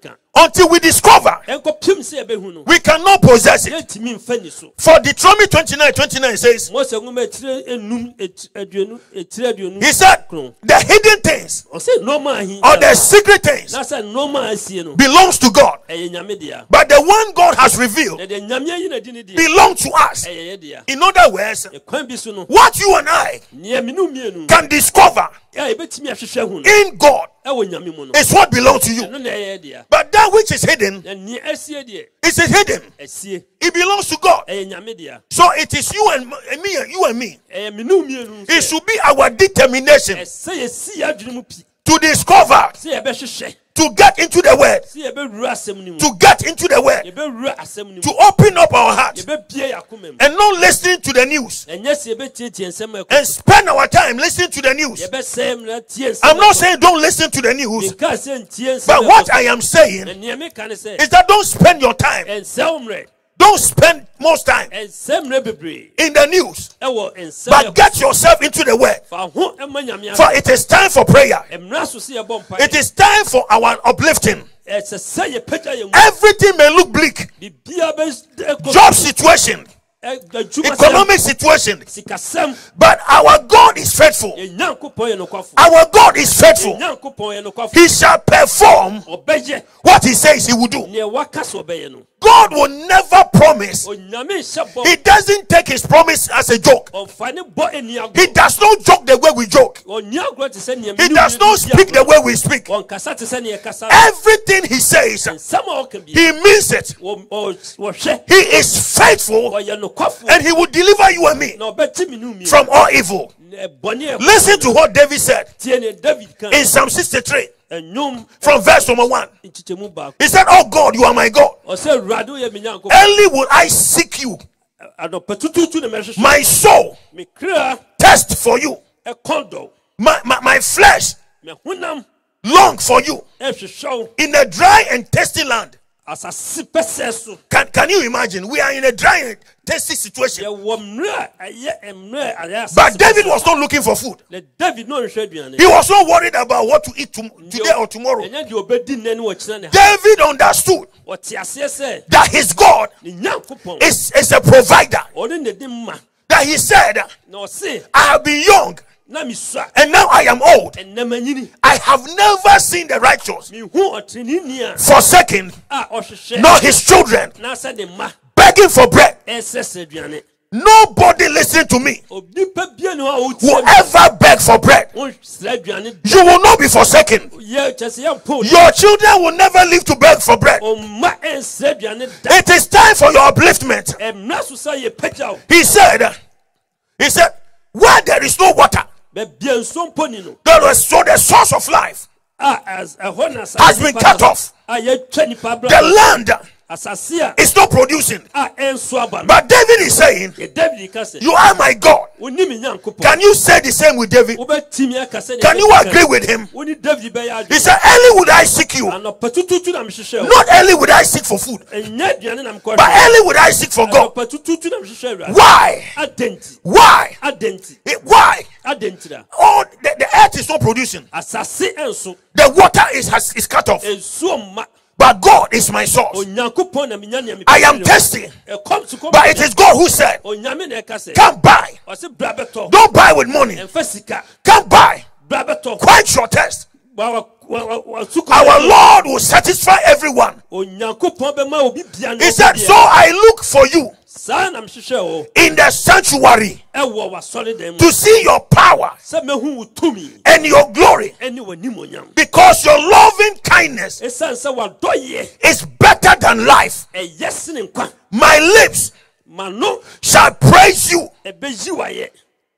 quelqu'un until we discover ɛnkɔpem sɛ yɛbɛhu no. we cannot possess it. yɛntumi mfa ni For Deuteronomy 29 29 says, mose nwoma etire enum et- aduonu etire He said, the hidden things ɔsɛ nneɛma ahi or the secret things na sɛ nneɛma a belongs to God. ɛyɛ nyame dea But the one God has revealed na deɛ nyame ayi na di ne deɛ belong to us. ɛyɛ yɛ dea In other words, ɛkwan bi so no. what you and I nea menu mmienu can discover a yɛbɛtumi ahwehwɛ hu no. in God ɛwɔ nyame mu no. is what belongs to you. ɛno na ɛyɛ yɛ dea But that which is hidden na nea asie deɛ is hidden. asie It belongs to God. ɛyɛ nyame dea So it is you and m- me, and you and me. ɛyɛ menu mmienu It should be our determination ɛsɛ yɛsi yɛ adwene mu pi to discover, sɛ yɛbɛhwehwɛ to get into the word, sɛ yɛbɛwura asɛm no mu. To get into the word, yɛbɛwura asɛm no to mu. Open up our hearts yɛbɛbie yɛ akoma mu and not listening to the news. Ɛnyɛ sɛ yɛbɛtietie nsɛm a ɛkɔ and spend our time listening to the news. yɛbɛsɛe mmara tie nsɛm I'm a not ɛkɔ- saying don't listen to the news, menkaa sɛ ntie nsɛm but a what ɛkɔ I am na saying nea meka ne sɛ is that don't spend your time, ɛnsɛw mmerɛ don't spend most time ɛnsɛ mmerɛ bebree. in the news, ɛwɔ nsɛm a but get yourself into the word. fa ho ɛma nyame For it is time for prayer, mmara so sɛ yɛbɔ mpa it is time for our uplifting. ɛsɛ sɛ yɛpagya yɛ mu. Everything may look bleak. Job situation, economic situation. But our God is faithful. yɛ nyankopɔn yɛ nokwafo. Our God is faithful. nyankopɔn yɛ nokwafo. He shall perform what He says He will do. Nea waka sɛ ɔbɛyɛ no God will never promise. onyame nhyɛ bɔ He doesn't take His promise as a joke. ɔmfa ne bɔ ani He does not joke the way we joke. ɔni agorɔ te sɛ nea He does not speak the way we speak. ɔnkasa te sɛ neɛ kasa Everything He says, nsɛm a ɔka bi He means it. wɔ- ɔ- wɔhwɛ He is faithful and He will deliver you and me na ɔbɛte me no mmienu from all evil. Na bɔne a ɛkɔ Listen to what David said tie ne david ka in Psalm 63 ɛnwom from verse number 1. He said, Oh God, you are my God. Only awurade woyɛ me nyankopɔn Early will I seek you. My soul thirst for you. My, my, my flesh long for you in a dry and thirsty land. Asase pɛsɛ so Can, can you imagine? We are in a dry and thirsty situation. mmerɛ a ɛyɛ mmerɛ a ɛyɛ asase But David was not looking for food. na david na ɔnhwɛ aduane He was not worried about what to eat today or tomorrow. ɛnyɛ deɛ ɔbɛdi nnɛ ne wɔkyena ne ha David understood ɔte aseɛ sɛ that his God ne nyankopɔn is, is a provider. ɔne ne de ma That he said, na ɔse I have been young and now I am old. I have never seen the righteous mehu ɔteneni a forsaken, nor his children na sɛ ne mma begging for bread. ɛsɛ sɛ aduane Nobody listen to me. Whoever bia ne hɔ a wotie Will me ever beg for bread. You will not be forsaken. yɛ kyɛ sɛ yɛmpo Your children will never live to beg for bread. ɔmma ɛnsrɛ aduane da It is time for your upliftment. ɛmmra so sɛ yɛpagya wo He said, He said, where there is no water, The so the source of life. Has been cut off. The land is not producing. a ɛnso aba But David is saying, You are my God. woni me nyankopɔn Can you say the same with David? wobɛtumi aka sɛ Can you agree with him? woni david bɛyɛ He said, Early would I seek you. Not early would I seek for food, ɛnyɛ aduane na but early would I seek for God. Why? Why? Why? Oh, the, the earth is not producing. The water is has, is cut off. But God is my source. onyankopɔn na menya nea I am mepɛ thirsty. ɛkɔm so kɔm But it is God who said, onyame na ɛka sɛ Come buy. ɔse bra bɛtɔ Don't buy with money. Come buy. Quench your thirst. Our. Lord will satisfy everyone. onyankopɔn bɛma obi bia ne He said, So I look for you. Saa na mehwehwɛ wo. In the sanctuary. Ɛwɔ w'asɔredan mu. To see your power sɛ mehu wo and your glory. Because your loving kindness is better than life. ɛyɛ sene nkwa. My lips shall praise you.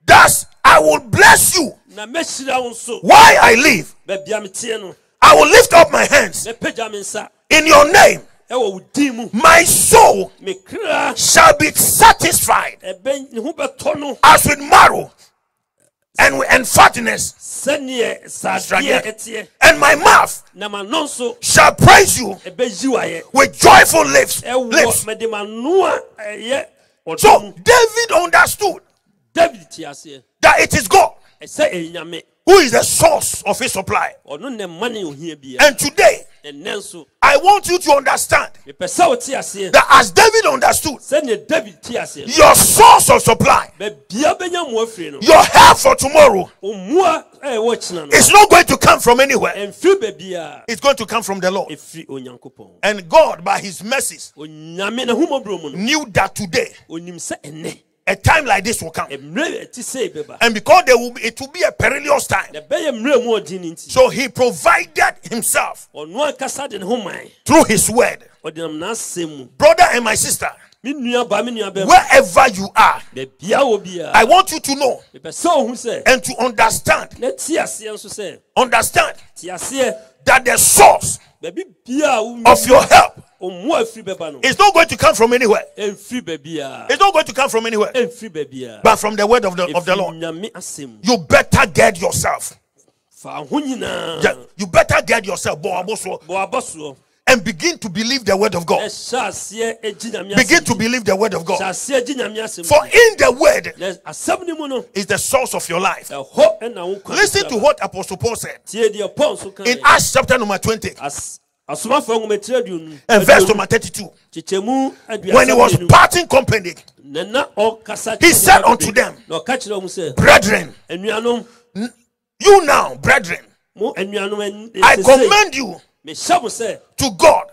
Thus I will bless you. While I live. baabia meteɛ no. I will lift up my hands mɛpagya me nsa. in your name. ɛwɔ wo din mu. My soul shall be satisfied. Ɛbɛ ne ho bɛtɔ no. As with marrow and, and fatness, sɛneɛ saadeɛ Sradeɛ. ɛteɛ. And my mouth na mano nso. shall praise you with joyful lips. lips. mede mano a ɛyɛ ɔdɔ So David understood david that it is God who is the source of his supply. ɔno ne ma ne ohia bia. And today, I want you to understand mepɛ sɛ wote aseɛ. that as David understood, sɛdeɛ david te aseɛ no your source of supply, baabia bɛnya mmoa firi no. your help for tomorrow, wo mmoa a ɛwɔ kyena no is not going to come from anywhere. It's going to come from the Lord. And God, by His mercies, onyame ne homɔborɔ mu no knew that today onim sɛ ɛnɛ a time like this will come. mmerɛ ɛte sei bɛba And because there will be, it will be a perilous time. na ɛbɛyɛ mmerɛ mu ɔden no nti So he provided himself ɔno ankasa de ne ho man. through his word. ɔde nam n'asɛm mu. Brother and my sister, me nua ba me nua bɛma wherever you are, baabia wɔ biaa I want you to know mepɛ sɛ ohu sɛ and to understand, na te aseɛ nso sɛ understand te aseɛ that the source baabi bia a wo of your help. Ɔmmoa afiri bɛba no is not going to come from anywhere. ɛmfiri baabiaa It's not going to come from anywhere, ɛmfiri baabiaa but from the word of the, of the ɛfiri Lord. nyame asɛm mu You better guard yourself. fa ho nyinaa Yeah, You better guard yourself Bo aboso, bɔ abɔ soɔ and begin to believe the word of God. ɛhyɛ aseɛ agyi nyame Begin to believe the word of God. aseɛ agyi nyame asɛm For in the word na asɛm no mu no. is the source of your life. ɛhɔ ɛna wo nkwa Listen to what Apostle Paul said tie deɛ paul nso ka in Acts chapter number 20 As- asomafoɔ nwomatiri aduonu. And verse number 32. When he was parting company, na na ɔkasa He said unto them, na ɔka kyerɛ wɔn sɛ brethren, you now, brethren, mo anuanom ɛn- I commend you mehyɛ mo sɛ to God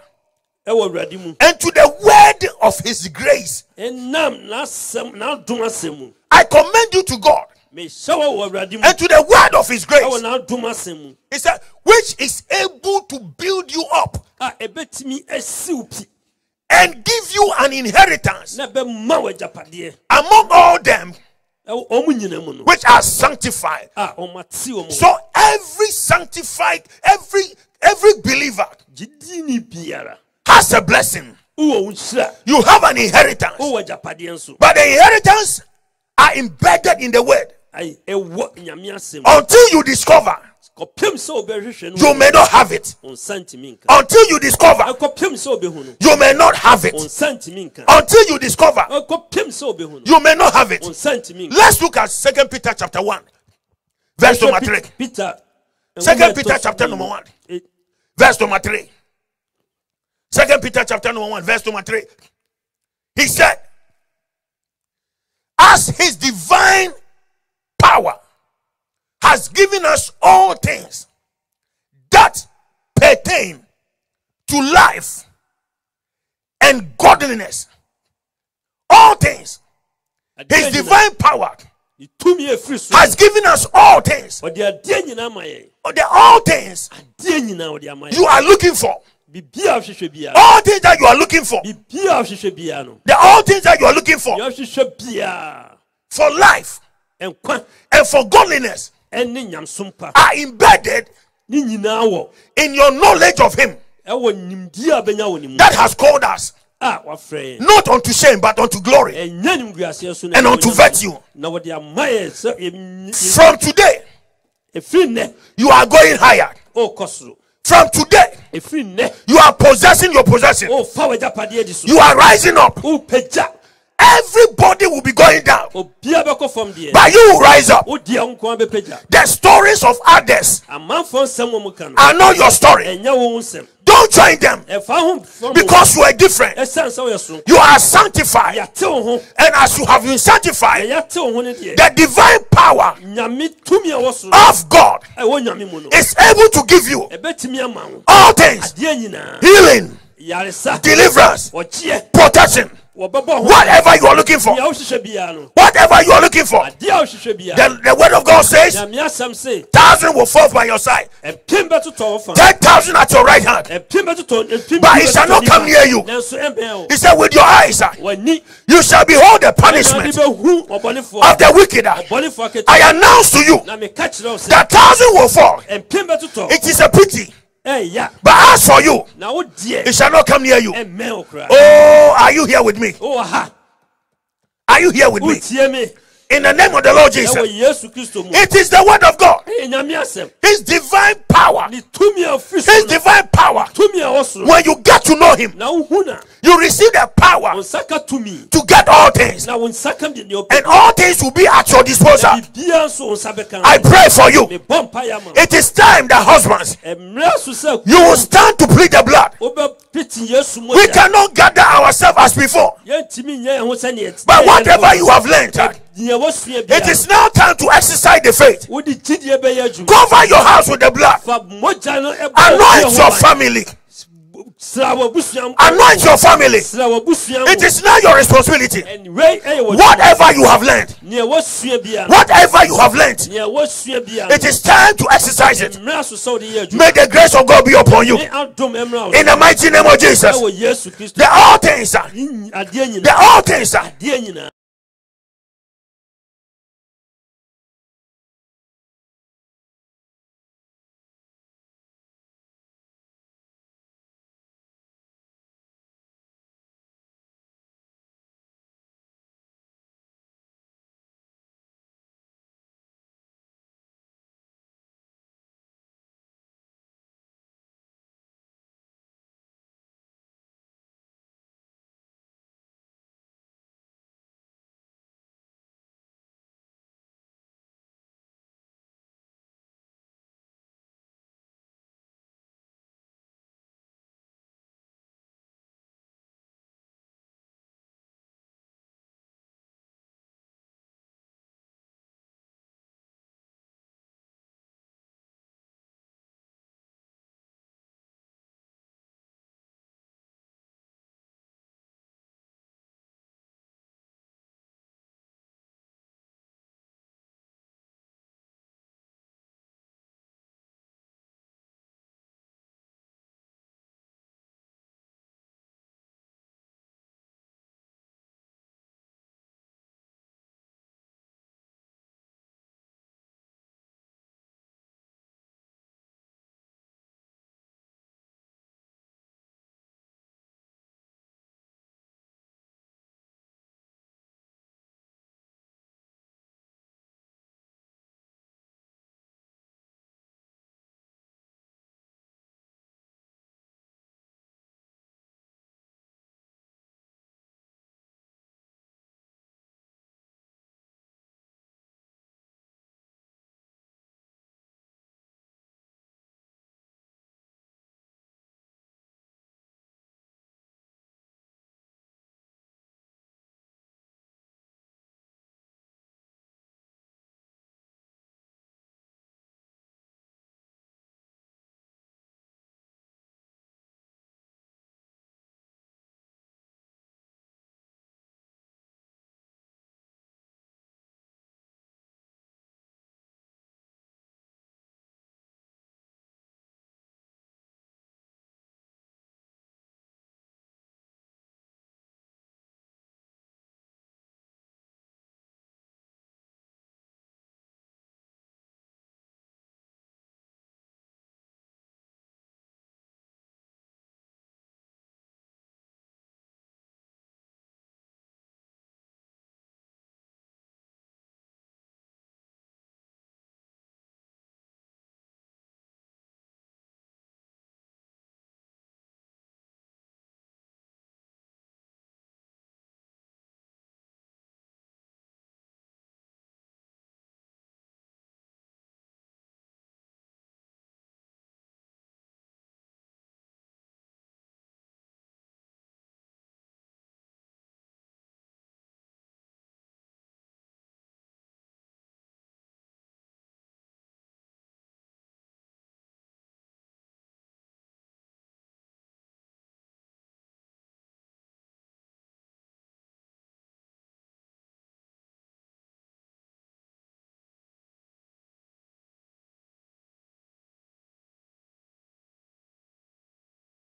ɛwɔ awurade mu. and to the word of his grace. ɛnam n'asɛm n'adom asɛm mu. I commend you to God mehyɛ wɔ wɔ awurade mu. and to the word of his grace. n'adom asɛm mu. He said, which is able to build you up a ɛbɛtumi asiw pi and give you an inheritance na ɛbɛma wɔ agyapadeɛ. among all them ɛwɔ ɔmo nyina mu no. which are sanctified. a ɔmo ate wɔn So every sanctified, every every believer has a blessing. wowɔ wo nhyira You have an inheritance, wowɔ agyapadeɛ nso but the inheritance are embedded in the word. ayi ɛwɔ nyame asɛm mu Until you discover, kɔpem sɛ wobɛhwehwɛ you may not have it. wo nsa ntumi nka Until you discover, ɛkɔpem sɛ wobɛhu no you may not have it. nsa ntumi nka Until you discover, ɛkɔpem sɛ wobɛhu no you may not have it. wo nsa ntumi nka Let's look at Second Peter chapter 1, verse number 3. peter Second Peter chapter number 1, verse number 3. Second Peter chapter number 1, verse number 3. He said, As his divine power has given us all things that pertain to life and godliness. All things. His divine power tumi ɛfiri so has given us all things. ɔde adeɛ nyinaa ma yɛn. The all things. Adeɛ nyinaa ɔde ama you are looking for. bibia a wohwehwɛ biara All things that you are looking for. bibia a wohwehwɛ biara no. The all things that you are looking for. For life. And for godliness. Are embedded in your knowledge of Him. Ɛwɔ nimdeɛ a bɛnya wɔ ne mu that has called us. a wafrɛ yɛn Ah, not unto shame but unto glory. ɛnya nimguaseɛ so And unto virtue. na wɔde ama yɛn sɛ yɛm- yɛm- From today, you are going higher. From today, you are possessing your possession. ɔrefa w'agyapadeɛ di so You are rising up. Everybody will be going down, obia bɛkɔ fam deɛ but you will rise up. wodeɛ wo nkoa bɛpagya The stories of others amanfoɔ nsɛm wɔ mu ka no. are not your story. ɛnyɛ wo ho nsɛm Don't join them. Ɛfa ho fam because you are different. ɛsiane sɛ woyɛ soronko You are sanctified. And as you have been sanctified, ɛyɛate wo ho no deɛ the divine power nyame tumi a ɛwɔ soro of God ɛwɔ nyame mu no. is able to give you ɛbɛtumi ama wo. all things. Healing, deliverance, protection, whatever you are looking for. Whatever you are looking for. The, the word of God says, thousand will fall by your side, ten thousand at your right hand. But it shall not come near you. He said, with your eyes, uh, you shall behold the punishment of the wicked. I announce to you that thousand will fall. It is a pity. But as for you, wo deɛ it shall not come near you. koraa oh, oh, are you here with me? Oh, ha Are you here with me? wotie me In the name of the Lord Jesus. yesu kristo mu It is the word of God. ɛyɛ nyame asɛm His divine power. ne tumi a ɔfiri His divine power. tumi a ɛwɔ soro When you get to know him, na wohu na you receive the power wo nsa ka tumi to get all things. na wo nsa ka And all things will be at your disposal. biribiara nso wo nsa bɛka I pray for you. mebɔ mpaeɛ ama wo. It is time that husbands, mmerɛ so sɛ you will stand to plead the blood. We cannot gather ourselves as before. yɛntumi nyɛ yɛn ho sɛneɛ ɛte- But whatever you have learned, it is now time to exercise the faith. wode gyidie bɛyɛ adwuma Cover your house with the blood. fa mogya no Anoint your family. Ban. sra w'abusua Anoint your family. It is now your responsibility. and wei ɛyɛ wɔ Whatever you have learned, nea wɔsua biara whatever you have learned, nea wɔsua biara it is time to exercise it. mmerɛ so sɛ wode yɛ adwuma May the grace of God be upon you. ne adom mmra In the mighty name of Jesus. ɛwɔ yesu kristo The all things, are- the all things, are-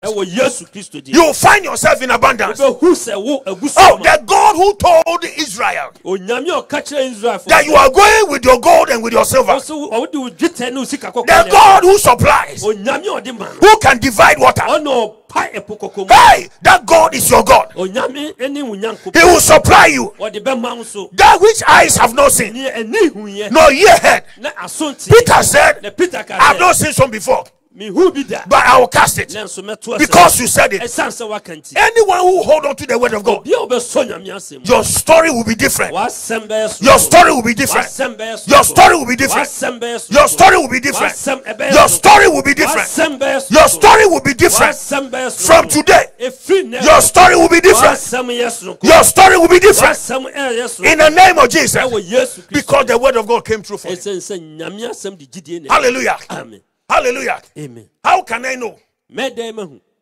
You will find yourself in abundance. wobɛhu sɛ wo abusua Oh, the God who told Israel onyame a ɔka kyerɛ israelfo that you are going with your gold and with your silver, ɔso ɔwode wo dwetɛ ne wo sika kɔkɔɔ the God who supplies, onyame a ɔde ma. no who can divide water, ɔna wapae ɛpo kɔkɔ mu. Hey, that God is your God. He will supply you. Wɔde bɛma wo so that which eyes have not seen, neɛ ani huyɛ nor ear heard. na aso nte Peter said, na peter ka I have sɛ not seen some before, mehu bi da but I will cast it na nso mɛto because you said it. ɛsiane sɛ woaka nti Anyone who hold on to the word of God, bia wobɛsɔ nyame asɛm your story will be different. w'asɛm bɛyɛ soro Your story will be different. w'asɛm bɛyɛ soro Your story will be different. w'asɛm bɛyɛ soro Your story will be different. Your story will be different. w'asɛm bɛyɛ soro Your story will be different w'asɛm bɛyɛ soro from today. Your story will be different. w'asɛm yɛ soro Your story will be different w'asɛm ɛyɛ soro in the name of Jesus ɛwɔ yesu kristo because the word of God came true for you. ɛsiane sɛ nyame asɛm de gyidie ne Hallelujah. amen Hallelujah. amen How can I know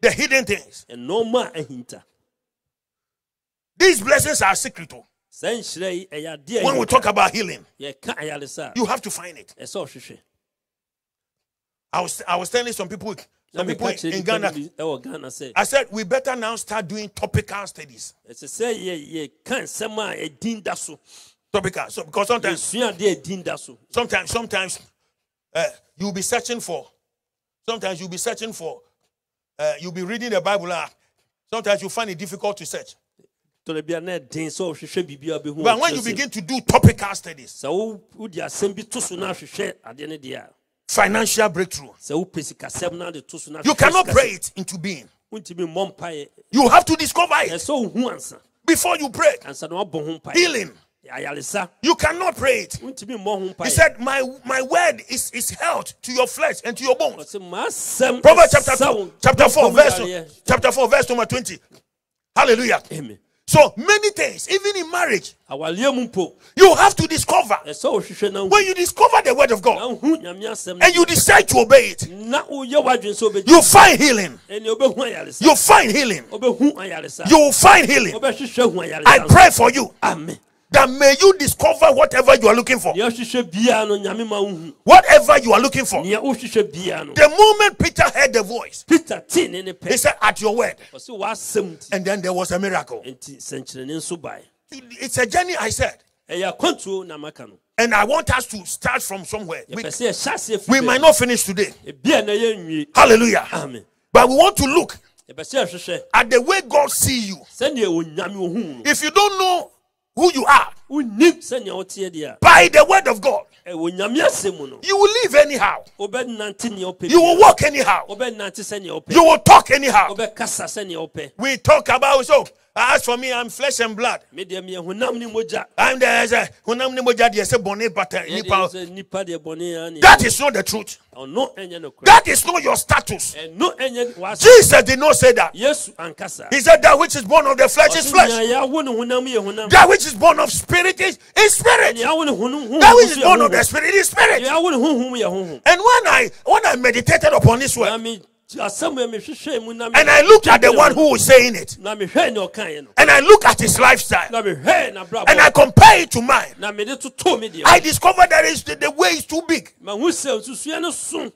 the hidden things? ɛnɔɔma a ahinta These blessings are secret. saa nhyira yi ɛyɛ adeɛ a When we talk about healing, yɛka ayaresa a you have to find it. I was I was telling some people, some people in Ghana, no bi ɛwɔ ghana sɛ I said we better now start doing topical studies. ɛsɛ sɛ yɛ- yɛka nsɛm a ɛdin da so Topical. So because sometimes yɛsua adeɛ a ɛdin da so sometimes sometimes uh, you'll be searching for. Sometimes you'll be searching for. Uh, you'll be reading the bible ah, sometimes you find it difficult to search. Tɔrɔ bia na ɛden sɛ ɔhwehwɛ biribi a bɛhu but when you begin to do topical studies sɛ wo- wode asɛm bi to so na ahwehwɛ adeɛ no deɛ a financial breakthrough sɛ wopɛ sikasɛm na de to so na you cannot pray it into being. Wontumi mmɔ mpaeɛ you have to discover it ɛsɛ wohu ansa before you pray ansa na wabɔ ho mpaeɛ healing you cannot pray it. He said my my word is is health to your flesh and to your bones. Proverbs chapter 2 chapter 4 verse chapter 4 verse number 20 hallelujah. Amen. so many things even in marriage awaleɛ mu mpo you have to discover ɛsɛ wohwehwɛ na when you discover the word of God na wohu nyame asɛm no and you decide to obey it, na woyɛ w'adwene sɛ wobɛgye you find healing. ɛne wobɛhu ayaresa You find healing. You will find healing. wobɛhwehwɛ hu ayaresa I pray for you. Amen that may you discover whatever you are looking for. neɛ wohwehwɛ biara no nyame ma wohu Whatever you are looking for. neɛ wohwehwɛ biara no The moment Peter heard the voice, peter tee ne ne he said, At your word. ɔsɛ w'asɛm nti And then there was a miracle. enti sɛnkyerɛne nso bae It's a journey, I said. ɛyɛ akwantuo na maka no And I want us to start from somewhere. We, yɛpɛ sɛ yɛhyɛ aseɛ we might not finish today. ebia na yɛnwie Hallelujah. amen But we want to look yɛpɛ sɛ yɛhwehwɛ at the way God see you. sɛneɛ onyame ohu no If you don't know who you are wonnim sɛneɛ woteɛ deɛ a by the word of God, ɛwɔ nyame asɛm mu no you will live anyhow. wobɛnante neɛ wopɛ You will walk anyhow. wobɛnante sɛneɛ wopɛ You will talk anyhow. wobɛkasa sɛneɛ wopɛ We talk about so. As for me, I'm flesh and blood. medeɛ meyɛ honam ne mogya I'm the honam ne mogya deɛ sɛ bɔne bata Ɛdeɛ nipa. sɛ nnipa deɛ bɔne a ne That is not the truth. ɔno ɛnyɛ no korɛ That is not your status. Eh, w'asɛm Jesus did not say that. He said that which is born of the flesh is flesh. Ɔse, nea yɛawo ne honam yɛ honam That which is born of spirit is, is spirit. nea awo ne honam honhom That which is born of the spirit is spirit. nea awo ne honhom yɛ honhom And when I when I meditated upon this word me asɛm a mehwehwɛ mu na me- and I looked at the one who was saying it. Na mehwɛ ne ɔkaeɛ no. And I look at his lifestyle. Na mehwɛ n'abrabɔ and I compare it to mine, na mede totoo me deɛ. I discovered that is the, the way is too big. mahu sɛ nsusua no so.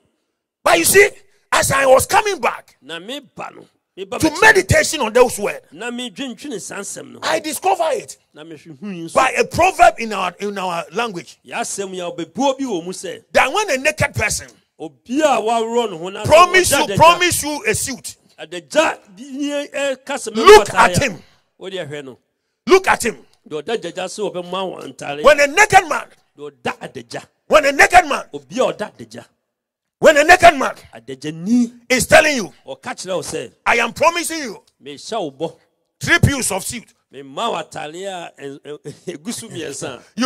But you see, as I was coming back na meba no meba to meditation on those words, na medwentwene saa nsɛm no. I discover it na mehwɛ hui nso by a proverb in our in our language. Yɛasɛm yɛ ɔbɛbuo bi wɔ mu sɛ that when a naked person obi a waworɔ ne ho na sɛ promise you promise you a suit, adagya bi nie ɛka sɛ look at him. wode hwɛ no. Look at him. deɛ ɔda gyagya sɛ wɔbɛma wɔ ntare When a naked man, when a naked man, obi a ɔda adagya. When a naked man. Is telling you, ɔka kyerɛ wo I am promising you. three pews of suit. You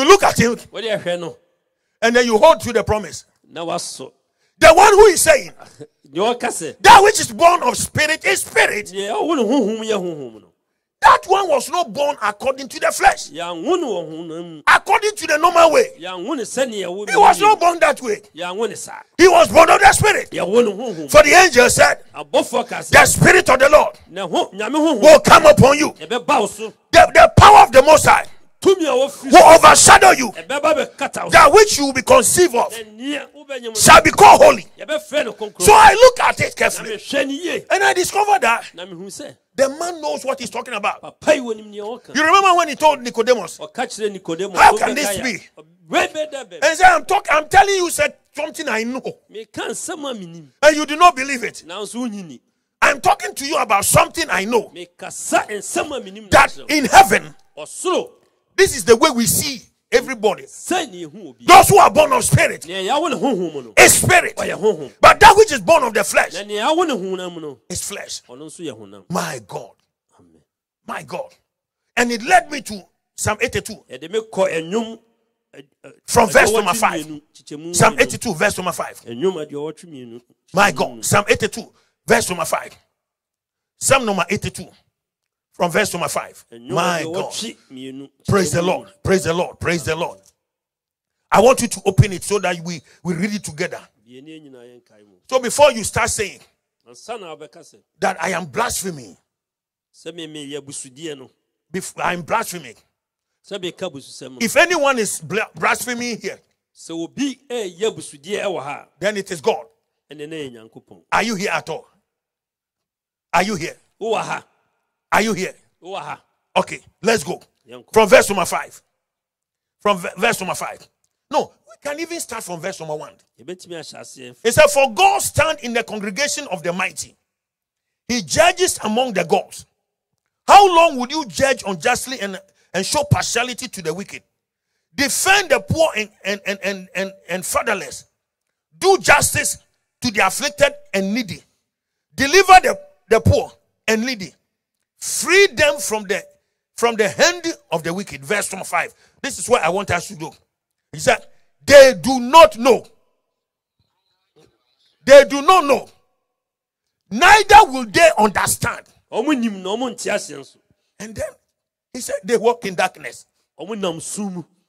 look at him. Wode hwɛ no. And then you hold to the promise. Na wasɔ The one who is saying deɛ ɔka sɛ that which is born of spirit is spirit. deɛ ɔwo ne honhom yɛ honhom no. That one was not born according to the flesh, yɛanwo ne wɔ honam mu according to the normal way. yɛanwo ne sɛneɛ ɛwo He was not born that way. yɛanwo ne saa He was born of the spirit. yɛwo ne honhom For the angel said, abɔfoɔ ka sɛ The spirit of the Lord na ho nyame honhom will come upon you. ɛbɛba wo so The, the power of the Most High. tumi a wɔfiri will overshadow you. ɛbɛba bɛkata wo so That which you will be conceived of na neɛ wobɛnyɛ mu shall be called holy. So I look at it carefully. Mehwɛ ne yie and I discover that na mehu sɛ the man knows what he's talking about. papa yi wɔnim neɛ wɔka You remember when he told Nicodemus, ɔka kyerɛ nikodemo How can this be? and he said, I'm talking, I'm telling you said something I know, meka nsɛm a menim and you do not believe it. I'm talking to you about something I know. Mekasa nsɛm a menim that in heaven, this is the way we see everybody. sɛ ne ɛhu obi Those who are born of spirit, nea yɛawo ne honhom mu no is spirit. But that which is born of the flesh na nea yɛawo ne honam mu no is flesh. ɔno nso yɛ honam My God, my God. And it led me to Psalm 82. yɛde me kɔ ɛnwom ɛ- ɛ- From verse number five. Psalm 82, verse number 5. ɛnwom My God. Psalm 82, verse number 5. Psalm number 82, from verse number 5. My God. Praise the Lord. Praise the Lord. Praise the Lord. I want you to open it so that we, we read it together. mmienu yi nyinaa yɛnkae mu So before you start saying ansa na wobɛka sɛ that I am blaspheming, sɛ memeyɛ abusudeɛ no bef- I'm blaspheming. sɛ meka abususɛm no If anyone is blaspheming here, sɛ obi ɛyɛ abusudeɛ ɛwɔ ha then it is God. a ɛne ne yɛ nyankopɔn Are you here at all? Are you here? Are you here? Okay, let's go. From verse number 5. From ve- verse number 5. No, we can even start from verse number 1. yɛbɛtumi ahyɛ aseɛ It said, For God stand in the congregation of the mighty. He judges among the gods. How long would you judge unjustly and, and show partiality to the wicked? Defend the poor and, and, and, and, and, and fatherless. Do justice to the afflicted and needy. Deliver the, the poor and needy. Free them from the from the hand of the wicked. Verse number 5. This is what I want us to do. He said, They do not know. They do not know. Neither will they understand. ɔmo nim na ɔmo nte aseɛ nso And then he said, They walk in darkness.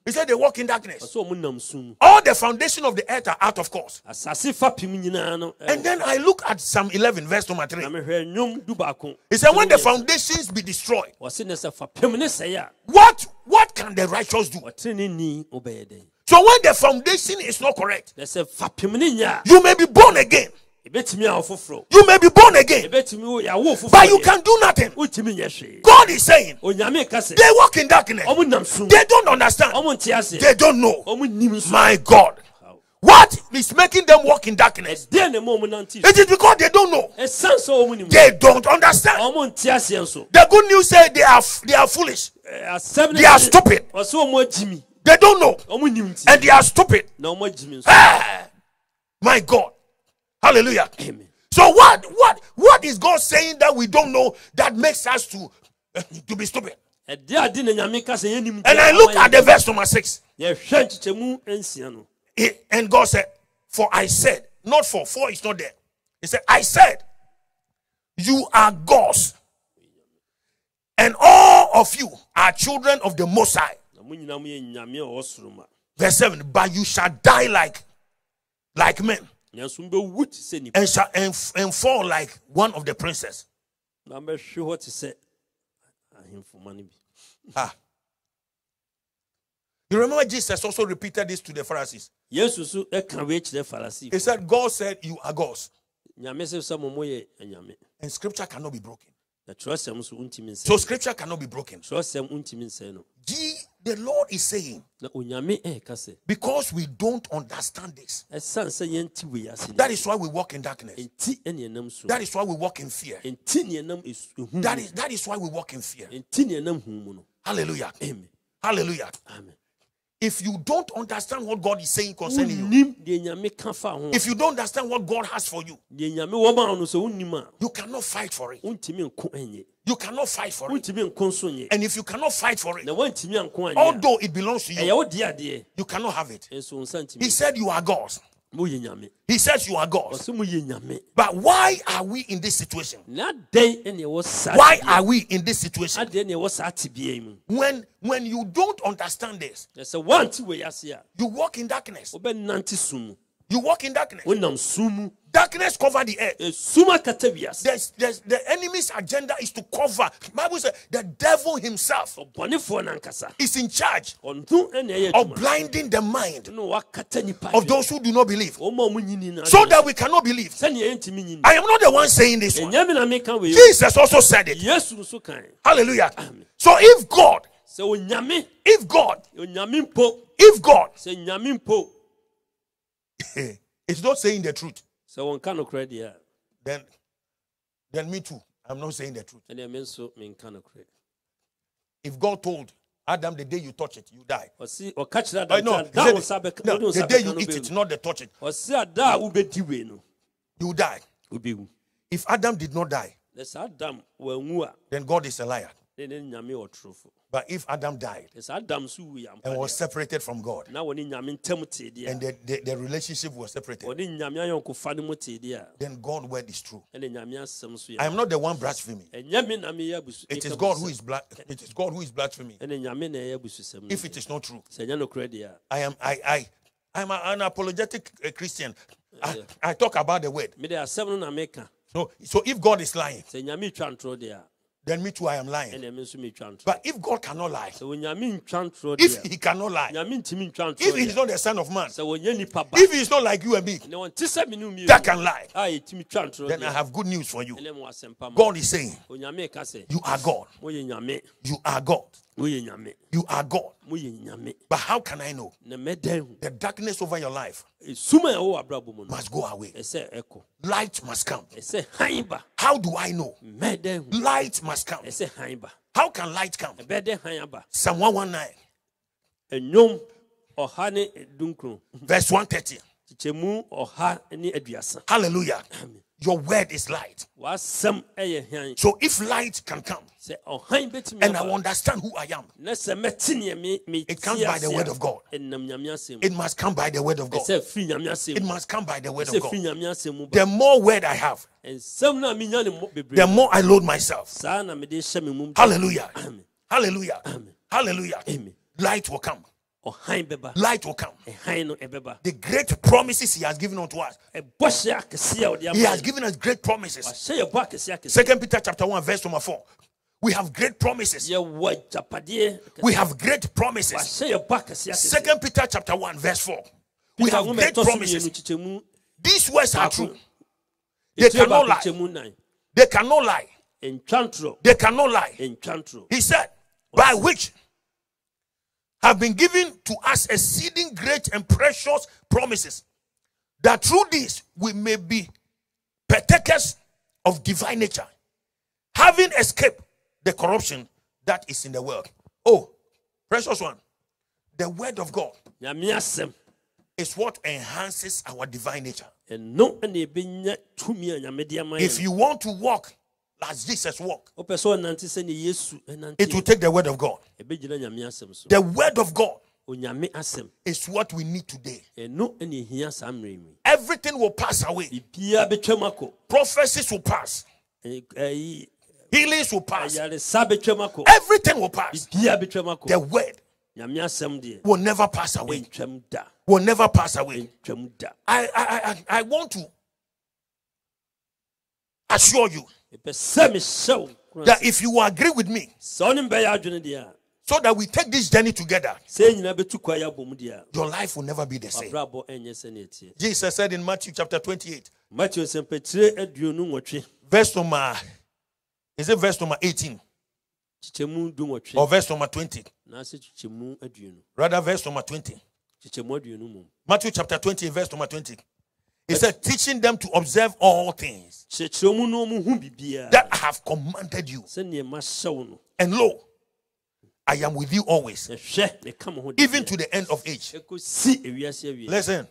Ɔmo nam sum mu He said, They walk in darkness. ɔsɛ ɔmo nam sum mu All the foundation of the earth are out of course. asase fapem nyinaa no And then I look at Psalm 11, verse number 3. na mehwɛ nnwom du baako He said, When the foundations be destroyed, ɔse ne sɛ fapem ne sɛe a what, what can the righteous do? ɔtene ne ni wobɛyɛ dɛn So when the foundation is not correct, na sɛ fapem ne nyɛ a you may be born again. Ɛbɛtumi awo foforɔ You may be born again, ɛbɛtumi yɛawo foforɔ but you can do nothing. wotumi nyɛ hwee God is saying, onyame ka sɛ They walk in darkness. ɔmo nam sum They don't understand. ɔmo nte aseɛ They don't know. ɔmo nim nso My God. What is making them walk in darkness? deɛ na ma ɔmo nante It is because they don't know. ɛsiane sɛ ɔmo nim They don't understand. ɔmo nte aseɛ nso The good news says they are they are foolish. Ɛ, asɛm ne They are stupid. ɔsɛ ɔmo agyi mi They don't know. ɔmo nim nti And they are stupid. na ɔmo agyi mi nso Ah, my God. Hallelujah. amen So what what what is God saying that we don't know that makes us to to be stupid? ɛdeɛ ade na nyame ka sɛ yɛnim And I look at the verse number 6. yɛhwɛ nkyekyɛmu nsia no He- and God said, For I said, not for, for it's not there. He said, I said, You are gods, and all of you are children of the Most High. na mo nyinaa mo yɛ nyame a ɔwɔ soro ma Verse 7 But you shall die like, like men, nanso mbɛwu te sɛ nipa and shall and, fall like one of the princes. mbɛhwe hɔ te sɛ ahemfoma no Ah. You remember Jesus also repeated this to the Pharisees. yesu so ɛka wei kyerɛ He said, God said, You are gods, nyame sɛ sɛ mo moyɛ anyame and scripture cannot be broken. So wontimi So nsɛ scripture cannot be broken. twerɛsɛm wontimi nsɛe no Ye, the Lord is saying, na onyame ɛɛka sɛ because we don't understand this. ɛsiane sɛ yɛnti wei ase That is why we walk in darkness. enti ɛne ɛnam so That is why we walk in fear. enti ne ɛnam esu- ehu mu That is that is why we walk in fear. enti ne ɛnam hu mu no Hallelujah. amen Hallelujah. amen If you don't understand what God is saying concerning you, wonnim deɛ nyame ka if you don't understand what God has for you, deɛ nyame wɔ ma wo no sɛ wonnim a you cannot fight for it. wontumi nko ɛnyɛ You cannot fight for it. wontumi nko nso nyɛ And if you cannot fight for it, na woantumi anko anyɛ although it belongs to you, wo deɛ adeɛ you cannot have it. nso wo nsa ntumi He said you are gods. Moyɛ nyame He says you are gods. ɔsɛ moyɛ nyame But why are we in this situation? na adɛn ɛne ɛwɔ saa Why tebea- are we in this situation? adɛn ne ɛwɔ saa tebea yi mu When when you don't understand this, ɛ sɛ woante wei ase a you walk in darkness. Wobɛnante sum mu You walk in darkness. wonam sum mu Darkness cover the earth. wiase There's, there's, the enemy's agenda is to cover. Bible says the devil himself ɔbɔnefoɔ no ankasa is in charge ɔno ɛne ɛyɛ of blinding the mind ne wakata nipa of those who do not believe, ɔma ɔmo nyini no so that we cannot believe. sɛnea yɛntumi nyini I am not the one saying this one. ɛnyɛ me na meka wei o. Jesus also said it. yesu nso kae Hallelujah. So if God, if God, if God sɛ nyame mpo is not saying the truth, sɛ wɔnka nokorɛ deɛ a then then me too. I'm not saying the truth. ɛneɛ me nso menka nokorɛ If God told Adam the day you touch it, you die. ɔsi ɔka kyerɛ I know. sɛ said wo nsa no, the day you eat it, not the touch it, ada a wobɛdi wei no you die. If Adam did not die, adam then God is a liar. Ne ne nyame ɔtorofo But if Adam died na adam so wui ampa and was separated from God, na wɔne nyame ntam tee deɛ and the, the, the relationship was separated, ɔne nyame ayɔnkofa no mu tee deɛ a then God word is true. ɛne nyame asɛm so I am not the one blaspheming. ɛnyɛ me na meyɛ abusu It is God who is bla- it is God who is blaspheming. ɛne nyame na ɛyɛ abususɛm no If it is not true, sɛ ɛnyɛ nokorɛ deɛ a I am I I I'm an apologetic uh, Christian. I, I talk about the word. mede asɛm no na meka So so if God is lying, sɛ nyame twa ntorɔ deɛ a then me too I am lying. ɛne me nso metwa ntorɔ But if God cannot lie, sɛ onyame ntwa ntorɔ if he cannot lie, a nyame ntumi ntwa if he is not the son of man, a sɛ wɔnyɛ nipa if he is not like you and me, ne wɔnte sɛ me no that can lie, a yɛtumi twa ntorɔ then I have good news for you. ɛne mo asɛmpa ma God is saying, onyame ka sɛ You are God. You are God. You are God. But how can I know? na mɛdan hu The darkness over your life esum a ɛwɔ w'abrabɔ mu must go away. Light must come. ɛsɛ han ba How do I know? Light must come. ɛsɛ han ba How can light come? ɛbɛdɛ han aba Psalm 119, ɛnwom ɔha ne dunkron verse 130. kyekyɛmu ɔha ne aduasa Hallelujah. Your word is light. w'asɛm ɛyɛ han So if light can come, and I understand who I am, na sɛ mɛte neɛ me me It comes by the word of God. ɛnam nyame asɛm mu it must come by the word of God. ɛsɛ firi nyame asɛm It must come by the word of God. firi nyame asɛm mu ba The more word I have, nsɛm no a menya ne mmɔ bebree the more I load myself. saa na mede hyɛ me mum Hallelujah. Hallelujah. Hallelujah. Light will come. Light will come. ɛhan no ɛbɛba The great promises he has given unto us. ɛbɔhyɛ akɛseɛ a ɔde He has given us great promises. wahyɛ yɛ bɔ akɛseɛ akɛseɛ Second Peter chapter 1, verse number 4. We have great promises. We have great promises. wahyɛ yɛ bɔ akɛseɛ akɛseɛ Second Peter chapter 1, verse 4. We have great promises. These words are true. They cannot lie. They cannot lie. They cannot lie. He said, by which have been given to us exceeding great and precious promises, that through this we may be partakers of divine nature, having escaped the corruption that is in the world. Oh, precious one, the word of God is what enhances our divine nature. ɛno ɛna ɛbɛnya tumi a nyame de ama If you want to walk as Jesus walked, wopɛ sɛ ɔnante sɛne yesu it will take the word of God. ɛbɛgyina nyame asɛm so The word of God is what we need today. ɛno ɛna ɛhia saa mmerɛ mu Everything will pass away. biribiaa bɛtwam akɔ prophecies will pass, healings will pass, ayaresa bɛtwam akɔ everything will pass. biribiaa bɛtwam akɔ The word will never pass away. Will never pass away. I, I, I, I want to assure you that if you agree with me, so that we take this journey together, your life will never be the same. Jesus said in Matthew chapter 28, matthew nsɛmpɛtire aduonu nwɔtwe verse number, is it verse number 18 kyekyɛmu du nwɔtwe or verse number 20? naasɛ kyekyɛmu aduonu Rather, verse number 20. kyekyɛmu aduonu mu Matthew chapter 28, verse number 20. He said, teaching them to observe all things kyerɛkyerɛ mu na ɔmu hu biribiaa that I have commanded you. sɛ nneɛma hyɛ wo no And lo, I am with you always, ɛhwɛ meka mo ho even to the end of age. ɛkɔsi ewiase awie Listen,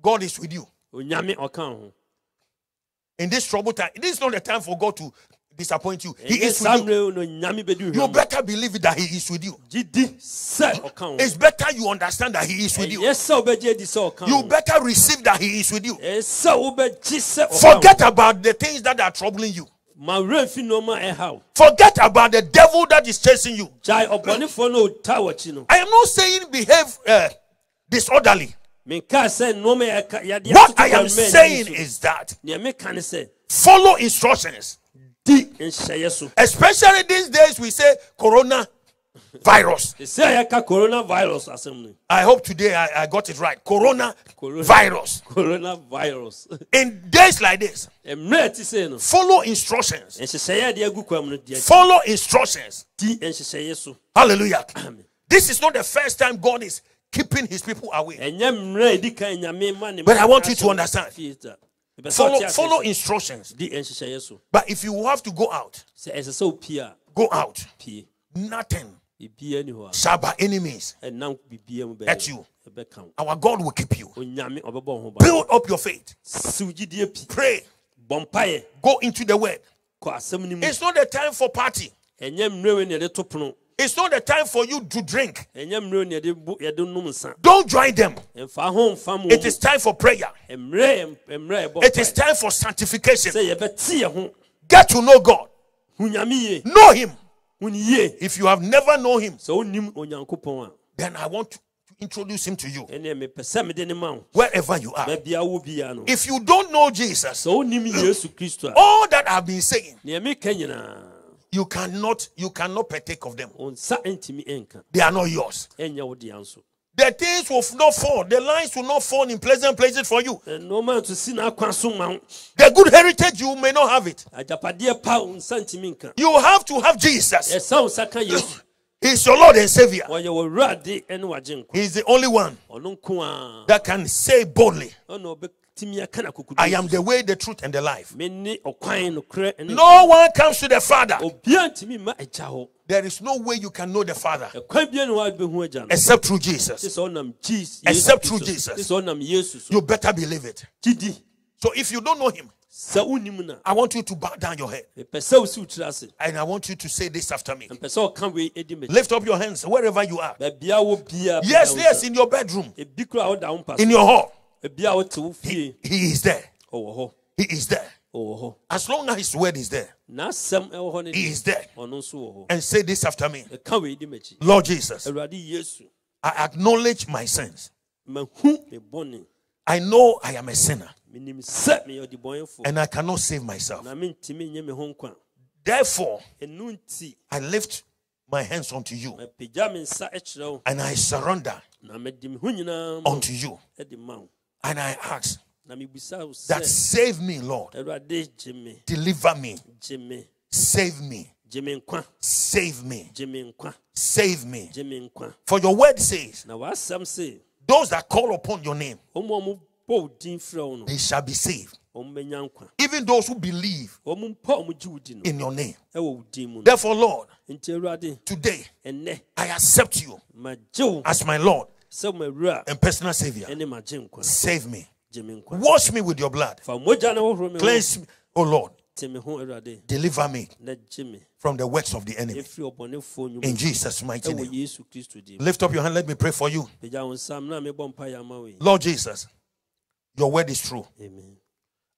God is with you. onyame ɔka wo ho In this troubled time, this is not the time for God to disappoint you. He is with you. mmerɛ no onyame bɛdi You better believe that He is with you. gyidi sɛ ɔka wo ho It's better you understand that He is with you. sɛ wobɛgye adi sɛ ɔka You better receive that He is with you. ɛyɛ sɛ wobɛgye sɛ ɔka wo Forget about the things that are troubling you. ma werɛ mfi nneɔma a ɛha wo Forget about the devil that is chasing you. gyae ɔbɔnefoɔ no ɔta w'akyi no I am not saying behave uh, disorderly. menkaa sɛ nneɔma yɛ ɛka- yɛde What I am saying is that nea meka ne sɛ follow instructions. Especially these days, we say corona virus. ɛsɛ a yɛka coronavirus asɛm I hope today I, I got it right. Corona virus. Corona. virus. In days like this, mmerɛ ɛte sei no follow instructions. nhyehyɛeɛ a de agu kwa mu no deɛ Follow instructions. di nhyehyɛeɛ so Hallelujah. Amen. This is not the first time God is keeping his people away. ɛnyɛ mmerɛ a ɛdi kan nyame ma ne But I want you to understand. Fie da. Mepɛ sɛ Follow, follow instructions. di nhyehyɛeɛ so But if you have to go out, sɛ ɛsɛ sɛ go out. Nothing biribiaa ni hɔ a shall by enemies ɛnam At you. Our God will keep you. onyame ɔbɛbɔ wo ho ba Build up your faith. Pray. Go into the word. kɔ asɛm no mu It's not the time for party. Ɛnyɛ mmerɛ ne yɛde to pono It's not the time for you to drink. ɛnyɛ mmerɛ ne yɛde bo- yɛde nom nsa Don't join them. ɛmfa ho mfa mo It is time for prayer. mmerɛ mmerɛ ɛbɔ It is time for sanctification. sɛ yɛbɛte yɛ ho Get to know God. hu nyame yie Know Him. hu ne yie If you have never known Him, sɛ wonim onyankopɔn a then I want to introduce Him to you ɛneɛ mepɛ sɛ mede ne ma wo wherever you are. baabia wo biaa no If you don't know Jesus, sɛ wonim yesu kristo a all that I've been saying, neɛ meka nyinaa you cannot you cannot partake of them. wo nsa ntumi nka They are not yours. ɛnyɛ wo dea nso The things will not fall. The lines will not fall in pleasant places for you. Eh, nnoɔma nto si n'akwan so ma The good heritage you may not have it. agyapadeɛ pa wo nsa ntumi nka You have to have Jesus. Eh, ɛsa wo nsa ka yesu He's your Lord and Savior. ɔyɛ wɔwurade ne wagye nkwa He's the only one ɔno nko a that can say boldly, ɔna ɔbɛtumi aka na I am the way, the truth, and the life. mene ɔkwan nokorɛ ne No one comes to the Father. obia ntumi mma agya hɔ There is no way you can know the Father ɛkwan bia ne hɔ a wobɛhu agya no except through Jesus. sɛ ɔnam Jesus- Except through Jesus. te sɛ ɔnam yesu so You better believe it. So if you don't know Him, sɛ wonim no I want you to bow down your head a mepɛ sɛ wo si wo tiri ase and I want you to say this after me. mpɛ sɛ ɔka wei di m'akyi Lift up your hands wherever you are. baabia wo bia Yes, yes, in your bedroom, ebi kora a woda wo mpa so in your hall. Ebi a wote wo fie. He is there. He is there. As long as His word is there, He is there. ɔno nso wɔ hɔ. And say this after me. Ɛka wei di m'akyi. Lord Jesus, I acknowledge my sins. mahu me bɔne. I know I am a sinner. Menim sɛ meyɛ ɔdebɔnyɛfoɔ and I cannot save myself. na mentumi nyɛ me ho nkwa. Therefore, I lift my hands unto you. mapagya me nsa kyerɛ wo. And I surrender na mede me ho nyinaa ma wo unto you. De ma wo And I ask na mebisa wo that save me, Lord. awurade gye me Deliver me. Save me. gye me nkwa Save me. gye me nkwa Save me. gye me nkwa For your word says, na w'asɛm se those that call upon your name, ɔmo a ɔmo bɔ wo din frɛ wo no they shall be saved. ɔmo bɛnya nkwa Even those who believe ɔmo mpa a ɔmo gye wo di no in your name. ɛwɔ wo din mu no Therefore, Lord, today I accept you as my Lord and personal Savior. Save me. gye me nkwa Wash me with your blood. fa mogya no hohoro me ho Cleanse me, oh Lord. te me ho awurade Deliver me na gye me from the works of the enemy. ɛfiri ɔbɔnefoɔ nnwuma In Jesus' mighty name. yesu kristo din mu. Lift up your hand. Let me pray for you. pagya wo nsam na mebɔ mpayɛ ama wo yi Lord Jesus, your word is true. amen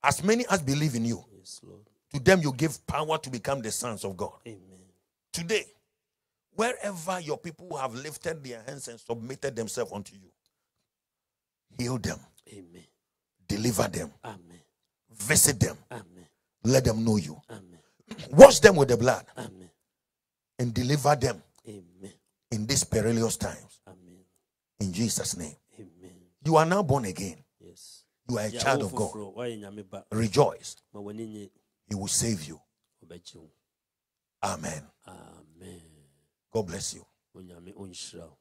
As many as believe in you, yes to them you give power to become the sons of God. amen Today, wherever your people have lifted their hands and submitted themselves unto you, heal them, amen. Deliver them, amen. Visit them, amen. Let them know you. amen. Wash them with the blood. Amen. And deliver them. Amen. In these perilous times. amen. In Jesus' name. amen. You are now born again. yes. You are a Yɛ child of God. foforɔ, woayɛ nyame ba? Rejoice. He will save you. Amen. amen God bless you. onyame ɔnhyira wo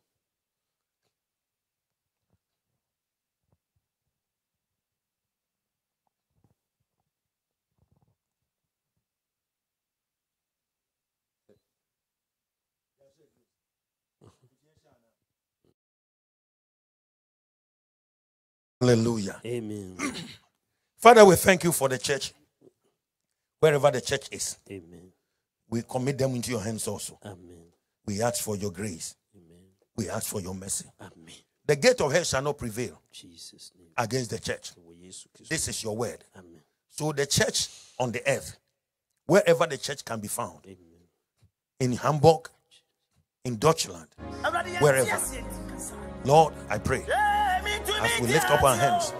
Hallelujah. amen Father, we thank you for the church. Wherever the church is, amen we commit them into your hands also. amen We ask for your grace. amen We ask for your mercy. amen The gate of hell shall not prevail jesus name against the church. ɛwɔ yesu kristo This is your word. amen So the church on the earth, wherever the church can be found, amen in Hamburg, in Deutschland, wherever. Lord, I pray, as we lift up our hands,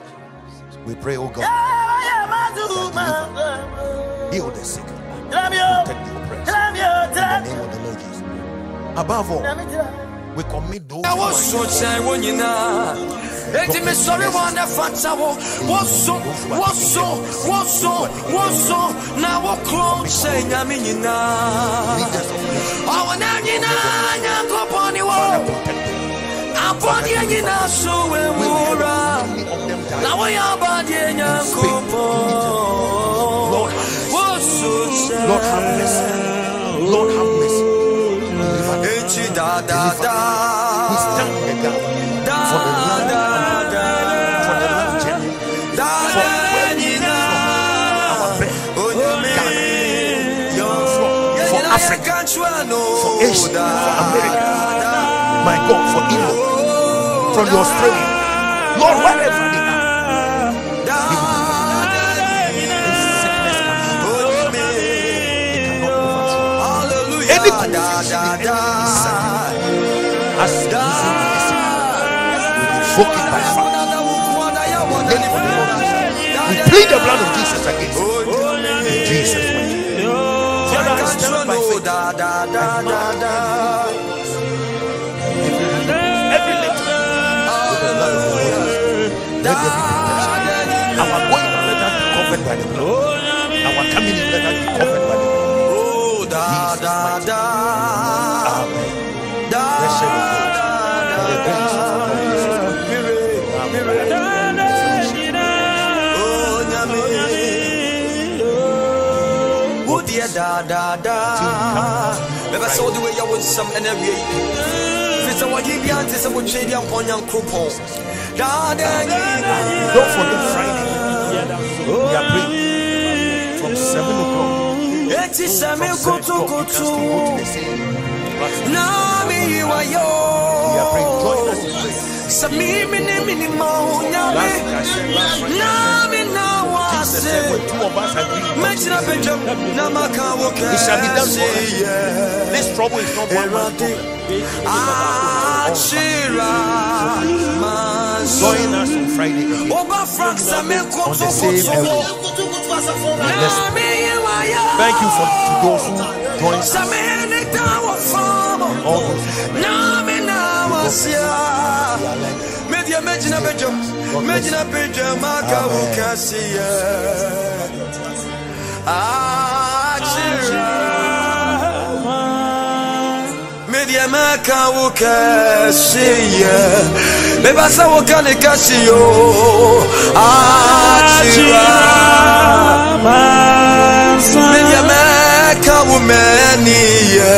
we pray, oh God, heal the sick, protect the oppressed, in the name of the Lord Jesus. Above all, we commit those I who was are so when you know. Eti mi wo woso woso woso woso na wo nyina na nyina wo nyina We. Lord, have mercy. Da da da. We stand the gap Da for the land, da da. for the land journey, Da for da where we nyina. from, our birth, Onyame. Ghana, for, for Yɛnyina Africa, yɛka nkyerɛ no. for Asia, Da for America. da. my God, for Europe, from the Australia, it by fire. We plead the blood of Jesus against Jesus'. Every little with the blood of Jesus. Let there be protection. Our going let us be covered by the blood. Our coming in, let us be covered by the blood. Da da da. Bɛbɛ sɛ wode wei yɛ wo nsɛm ɛna awie yi. Firi sɛ wɔgye bia nte sɛ wotwe deɛ. Da da. Don't forget Friday. We are praying from 7 o'clock. Enti sɛ me From 7 o'clock, you can still go to the kotokoto. same platform. Na me yiwa yo. We are praying. Join us in prayer. Sɛ me me ne me ni ma wo nyame. Last week I said, last Friday, Na me na Jesus said, when two of us agree, Mɛgyina badwam na maka wo It shall be done for us. this trouble is not one man's problem. Join us on Friday again. Oba Frank sɛ me On the same kotokoto. Let's Na me yiwa yo. Thank you for to those who joined Sɛ us. me ne da wɔ fam. All those who Na me na wasia. Media megyina badwam. Megyina badwam aka wo Amen. kɛseyɛ. Akyira. Media maka wo kɛseyɛ. Meba sɛ woka ne kɛse yo. Akyira. Media maka wo maniyɛ.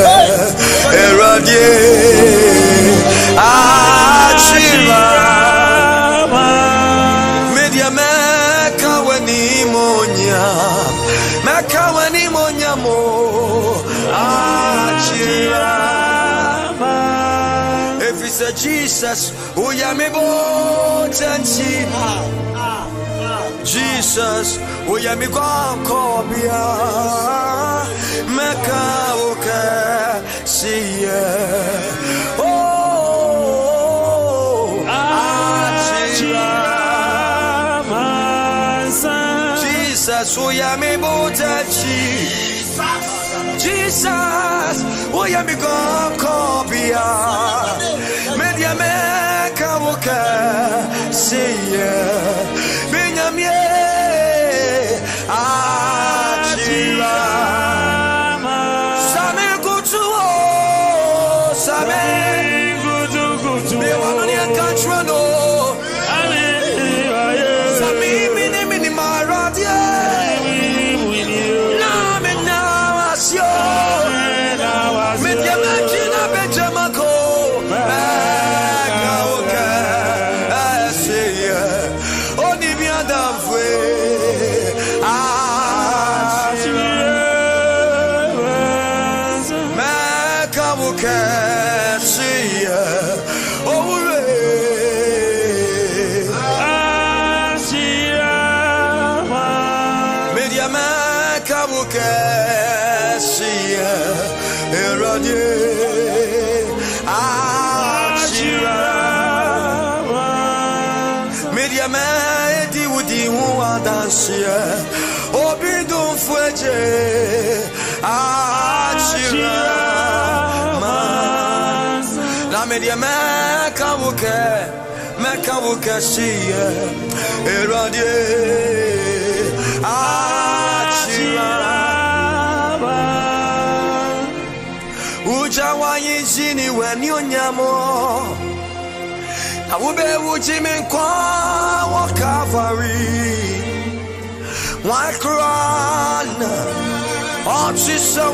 Jesus Uya me bo chanchi Jesus Uya me kwa kobia Meka uke Oh Achira Jesus, yeah, me botachi. Jesus, oh yeah, me go copia. Media me kawoka, say yeah. Na media me kabuke. Me kabuke siye. Erade. Achira. Uja wanyi jini weni onyamo. Na ube uji mi nkwa wakavu Calvary. Why cry? Oh, she's so